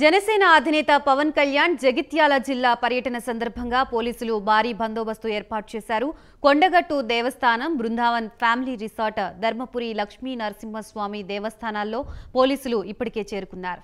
జనసేన అధినేత పవన్ కళ్యాణ్ జగిత్యాల జిల్లా పర్యటన సందర్భంగా పోలీసులు భారీ బందోబస్తు ఏర్పాటు చేశారు. కొండగట్టు దేవస్థానం బృందావన్ ఫ్యామిలీ రిసార్ట్ ధర్మపురి లక్ష్మీ నరసింహస్వామి దేవస్థానాల్లో పోలీసులు ఇప్పటికే చేరుకున్నారు.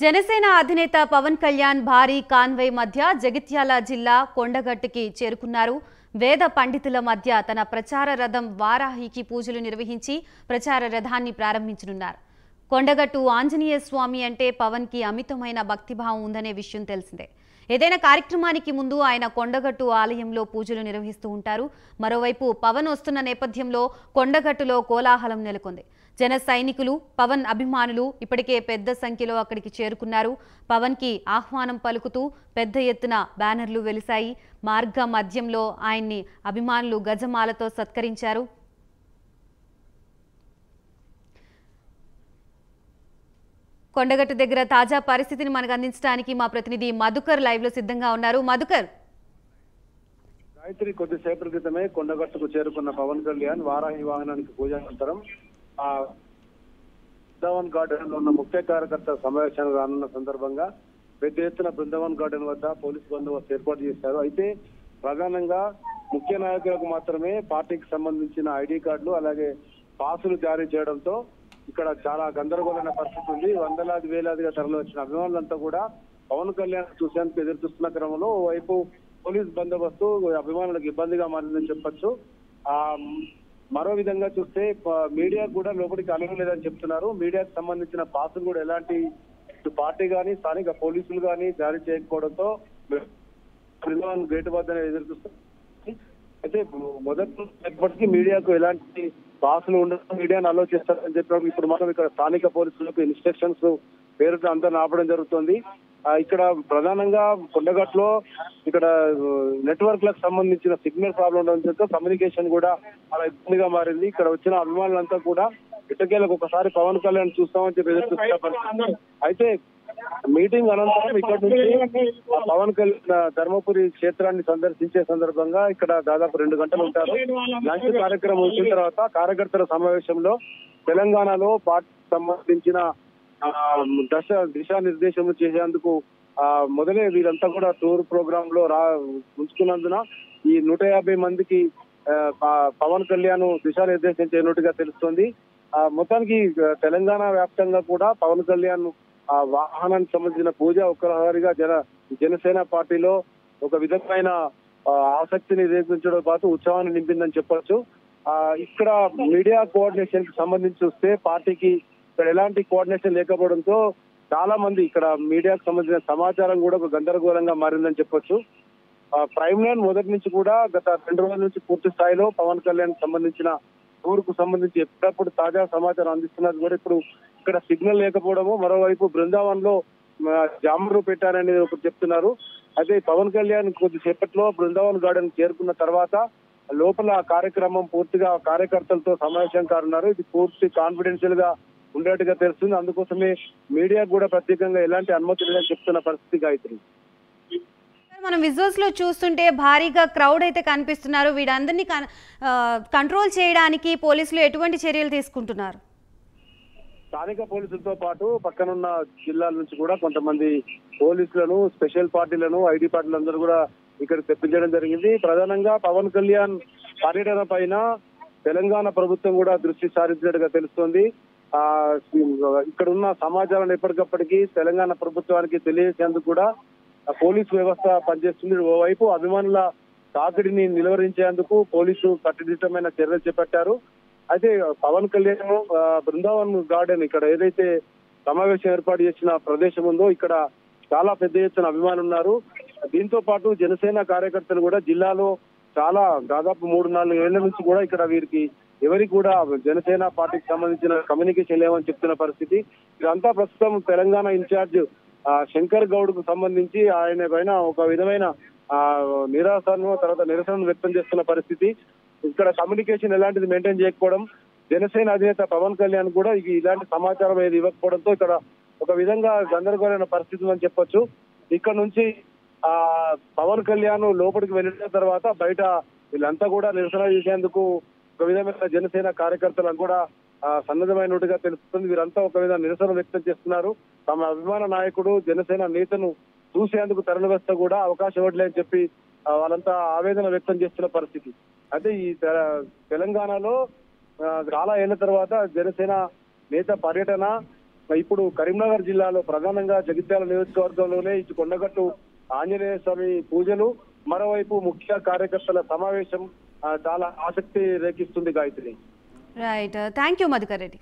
జనసేన అధినేత పవన్ కళ్యాణ్ భారీ కాన్వై మధ్య జగిత్యాల జిల్లా కొండగట్టుకి చేరుకున్నారు. వేద పండితుల మధ్య తన ప్రచార రథం వారాహికి పూజలు నిర్వహించి ప్రచార రథాన్ని ప్రారంభించనున్నారు. కొండగట్టు ఆంజనేయ స్వామి అంటే పవన్కి అమితమైన భక్తిభావం ఉందనే విషయం తెలిసిందే. ఏదైనా కార్యక్రమానికి ముందు ఆయన కొండగట్టు ఆలయంలో పూజలు నిర్వహిస్తూ ఉంటారు. మరోవైపు పవన్ వస్తున్న నేపథ్యంలో కొండగట్టులో కోలాహలం నెలకొంది. జన సైనికులు పవన్ అభిమానులు ఇప్పటికే పెద్ద సంఖ్యలో అక్కడికి చేరుకున్నారు. పవన్కి ఆహ్వానం పలుకుతూ పెద్ద ఎత్తున బ్యానర్లు వెలిశాయి. మార్గ మధ్యంలో ఆయన్ని అభిమానులు గజమాలతో సత్కరించారు. కొండగట్టు దగ్గర తాజా పరిస్థితిని మనకు అందించడానికి మా ప్రతినిధి మధుకర్ లైవ్లో సిద్ధంగా ఉన్నారు. మధుకర్. గాయత్రి కొద్దిసేపటి క్రితమే కొండగట్టుకు చేరుకున్న పవన్ కళ్యాణ్ వారాహి వాహనానికి పూజ అనంతరం బృందావన్ గార్డెన్లో ఉన్న ముఖ్య కార్యకర్త సమావేశానికి రానున్న సందర్భంగా పెద్ద ఎత్తున బృందావన్ గార్డెన్ వద్ద పోలీసు బందోబస్తు ఏర్పాటు చేశారు. అయితే ప్రధానంగా ముఖ్య నాయకులకు మాత్రమే పార్టీకి సంబంధించిన ఐడి కార్డులు అలాగే పాసులు జారీ చేయడంతో ఇక్కడ చాలా గందరగోళమైన పరిస్థితి ఉంది. వందలాది వేలాదిగా తరలి వచ్చిన అభిమానులంతా కూడా పవన్ కళ్యాణ్ చూసేందుకు ఎదురు చూస్తున్న క్రమంలో ఓవైపు పోలీస్ బందోబస్తు అభిమానులకు ఇబ్బందిగా మారిందని చెప్పొచ్చు. ఆ మరో విధంగా చూస్తే మీడియా కూడా లోపలికి అనుకోలేదని చెప్తున్నారు. మీడియాకు సంబంధించిన పాసులు కూడా ఎలాంటి పార్టీ కానీ స్థానిక పోలీసులు కానీ జారీ చేయకపోవడంతో బృందావన్ గేటు వద్ద ఎదురు చూస్తున్నారు అయితే మొదటి ఎప్పటికీ మీడియాకు ఎలాంటి పాసులు ఉండదు మీడియాను అలో చేస్తారని చెప్పినప్పుడు ఇప్పుడు మనం ఇక్కడ స్థానిక పోలీసులకు ఇన్స్ట్రక్షన్స్ పేరుతో అంతా నాపడం జరుగుతుంది. ఇక్కడ ప్రధానంగా కొండగట్లో ఇక్కడ నెట్వర్క్లకు సంబంధించిన సిగ్నల్ ప్రాబ్లం ఉండడంతో కమ్యూనికేషన్ కూడా చాలా ఇబ్బందిగా మారింది. ఇక్కడ వచ్చిన అభిమానులంతా కూడా ఇటకేలకు ఒకసారి పవన్ కళ్యాణ్ చూస్తామని చెప్పి ఎదురు చూస్తున్న అయితే మీటింగ్ అనంతరం ఇక్కడ నుంచి ఆ పవన్ కళ్యాణ్ ధర్మపురి క్షేత్రాన్ని సందర్శించే సందర్భంగా ఇక్కడ దాదాపు రెండు గంటలు ఉంటారు. లంచ్ కార్యక్రమం వచ్చిన తర్వాత కార్యకర్తల సమావేశంలో తెలంగాణలో పార్టీకి సంబంధించిన దశ దిశానిర్దేశం చేసేందుకు ఆ మొదలే వీరంతా కూడా టూర్ ప్రోగ్రామ్లో రా ఉంచుకున్నందున ఈ నూట యాభై మందికి పవన్ కళ్యాణ్ దిశానిర్దేశం చేయనట్టుగా తెలుస్తోంది. ఆ, మొత్తానికి తెలంగాణ వ్యాప్తంగా కూడా పవన్ కళ్యాణ్ ఆ వాహనానికి సంబంధించిన పూజ ఒక్కసారిగా జన జనసేన పార్టీలో ఒక విధమైన ఆ, ఆసక్తిని రేపించడం పాటు ఉత్సాహాన్ని నింపిందని చెప్పొచ్చు. ఆ ఇక్కడ మీడియా కోఆర్డినేషన్కి సంబంధించి చూస్తే పార్టీకి ఇక్కడ ఎలాంటి కోఆర్డినేషన్ లేకపోవడంతో చాలా మంది ఇక్కడ మీడియాకు సంబంధించిన సమాచారం కూడా ఒక గందరగోళంగా మారిందని చెప్పొచ్చు. ఆ, ప్రైమ్ లైన్ మొదటి నుంచి కూడా గత రెండు రోజుల నుంచి పూర్తి స్థాయిలో పవన్ కళ్యాణ్ సంబంధించిన టూర్కు సంబంధించి ఎప్పటికప్పుడు తాజా సమాచారం అందిస్తున్నది కూడా ఇప్పుడు ఇక్కడ సిగ్నల్ లేకపోవడము మరోవైపు బృందావన్లో జామరు పెట్టారనేది ఒకటి చెప్తున్నారు. అయితే పవన్ కళ్యాణ్ కొద్దిసేపట్లో బృందావన్ గార్డెన్ చేరుకున్న తర్వాత లోపల ఆ కార్యక్రమం పూర్తిగా కార్యకర్తలతో సమావేశం కానున్నారు. ఇది పూర్తి కాన్ఫిడెన్షియల్గా ఉండేట్టుగా తెలుస్తుంది. అందుకోసమే మీడియా కూడా ప్రత్యేకంగా ఎలాంటి అనుమతి లేదని చెప్తున్న పరిస్థితి గాయత్రి. మనం విజువల్స్లో చూస్తుంటే భారీగా క్రౌడ్ అయితే కనిపిస్తున్నారు. వీడందరినీ కంట్రోల్ చేయడానికి పోలీసులు ఎటువంటి చర్యలు తీసుకుంటున్నారు? స్థానిక పోలీసులతో పాటు పక్కనున్న జిల్లాల నుంచి కూడా కొంతమంది పోలీసులను స్పెషల్ పార్టీలను ఐడి పార్టీలందరూ కూడా ఇక్కడ తెప్పించడం జరిగింది. ప్రధానంగా పవన్ కళ్యాణ్ పర్యటన పైన తెలంగాణ ప్రభుత్వం కూడా దృష్టి సారించినట్టుగా తెలుస్తోంది. ఇక్కడ ఉన్న సమాచారాన్ని ఎప్పటికప్పటికీ తెలంగాణ ప్రభుత్వానికి తెలియజేసేందుకు కూడా పోలీసు వ్యవస్థ పనిచేస్తుంది. ఓవైపు అభిమానుల తాకిడిని నిలువరించేందుకు పోలీసు కట్టుదిట్టమైన చర్యలు చేపట్టారు. అయితే పవన్ కళ్యాణ్ బృందావన్ గార్డెన్ ఇక్కడ ఏదైతే సమావేశం ఏర్పాటు చేసిన ప్రదేశం ఉందో ఇక్కడ చాలా పెద్ద ఎత్తున అభిమానులు ఉన్నారు. దీంతో పాటు జనసేన కార్యకర్తలు కూడా జిల్లాలో చాలా దాదాపు మూడు నాలుగు ఏళ్ళ నుంచి కూడా ఇక్కడ వీరికి ఎవరికి కూడా జనసేన పార్టీకి సంబంధించిన కమ్యూనికేషన్ లేవని చెప్తున్న పరిస్థితి. ఇదంతా ప్రస్తుతం తెలంగాణ ఇన్ఛార్జ్ శంకర్ గౌడ్కు సంబంధించి ఆయన పైన ఒక విధమైన ఆ నిరాశను తర్వాత నిరసనను వ్యక్తం చేస్తున్న పరిస్థితి. ఇక్కడ కమ్యూనికేషన్ ఎలాంటిది మెయింటైన్ చేయకపోవడం జనసేన అధినేత పవన్ కళ్యాణ్ కూడా ఇలాంటి సమాచారం ఏది ఇవ్వకపోవడంతో ఇక్కడ ఒక విధంగా గందరగోళమైన పరిస్థితి ఉందని చెప్పొచ్చు. ఇక్కడ నుంచి ఆ పవన్ కళ్యాణ్ లోపలికి వెళ్ళిన తర్వాత బయట వీళ్ళంతా కూడా నిరసన చేసేందుకు ఒక విధమైన జనసేన కార్యకర్తలను కూడా సన్నద్ధమైనట్టుగా తెలుస్తుంది. వీరంతా ఒక విధంగా నిరసన వ్యక్తం చేస్తున్నారు. తమ అభిమాన నాయకుడు జనసేన నేతను చూసేందుకు తరలివస్తే కూడా అవకాశం ఇవ్వట్లేదని చెప్పి వాళ్ళంతా ఆవేదన వ్యక్తం చేస్తున్న పరిస్థితి. అయితే ఈ తె- తెలంగాణలో చాలా ఏళ్ళ తర్వాత జనసేన నేత పర్యటన ఇప్పుడు కరీంనగర్ జిల్లాలో ప్రధానంగా జగిత్యాల నియోజకవర్గంలోనే ఇటు కొండగట్టు ఆంజనేయ స్వామి పూజలు మరోవైపు ముఖ్య కార్యకర్తల సమావేశం చాలా ఆసక్తి రేకిస్తుంది Gayatri. Right thank you Madhukar Reddy